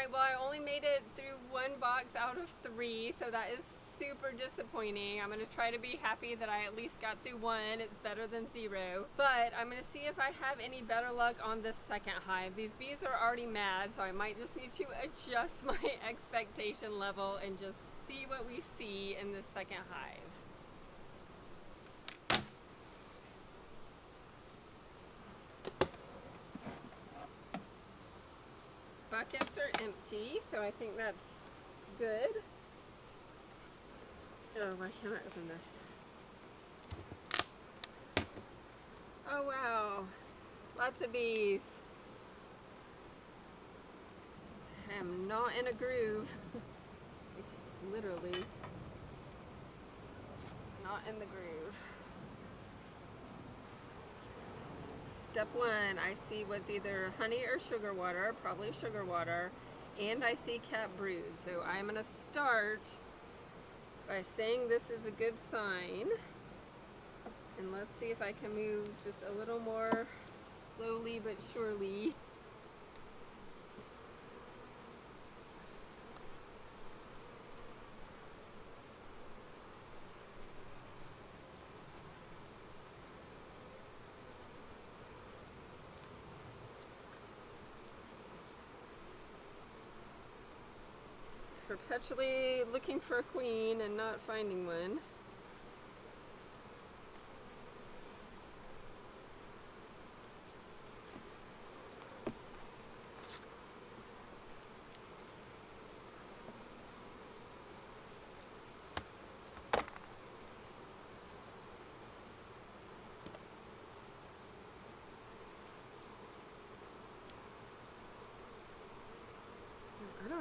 Alright, well I only made it through one box out of three, so that is super disappointing. I'm going to try to be happy that I at least got through one. It's better than zero. But I'm going to see if I have any better luck on this second hive. These bees are already mad, so I might just need to adjust my expectation level and just see what we see in this second hive. Buckets are empty, so I think that's good. Oh, why can't I open this? Oh wow, lots of bees. I am not in a groove. Literally. Not in the groove. Step one, I see what's either honey or sugar water, probably sugar water, and I see capped brood. So I'm gonna start by saying this is a good sign. And let's see if I can move just a little more slowly but surely. Perpetually looking for a queen and not finding one.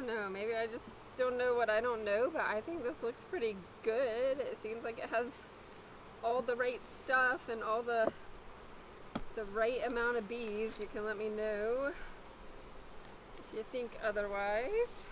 Know, maybe I just don't know what I don't know, but I think this looks pretty good. It seems like it has all the right stuff and all the the right amount of bees. You can let me know if you think otherwise.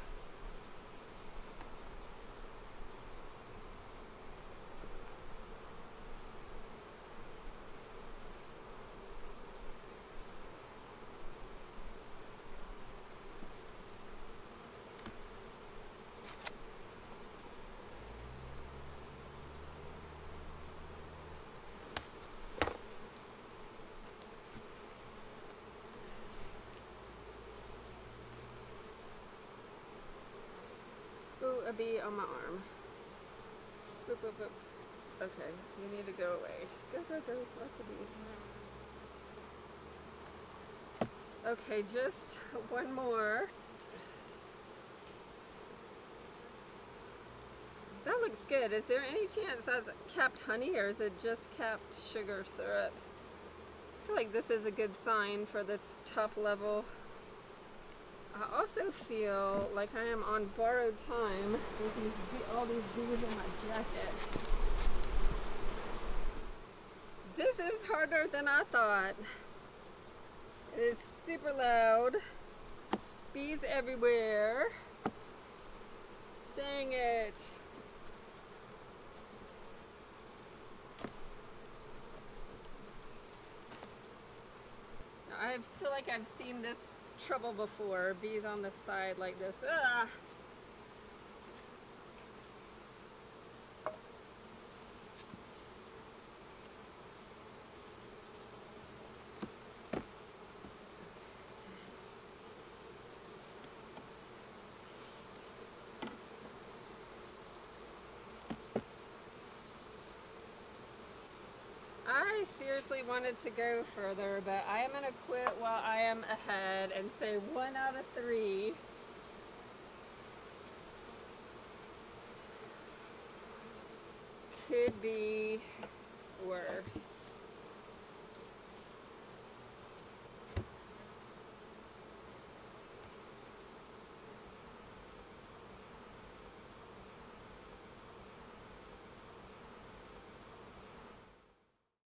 A bee on my arm. Boop, boop, boop. Okay, you need to go away. Go, go, go. Lots of bees. Okay, just one more. That looks good. Is there any chance that's capped honey or is it just capped sugar syrup? I feel like this is a good sign for this top level I also feel like I am on borrowed time with these, all these bees in my jacket. This is harder than I thought. It is super loud. Bees everywhere. Dang it. I feel like I've seen this trouble before. Bees on the side like this. Ah! I seriously wanted to go further, but I am going to quit while I am ahead and say one out of three. Could be worse.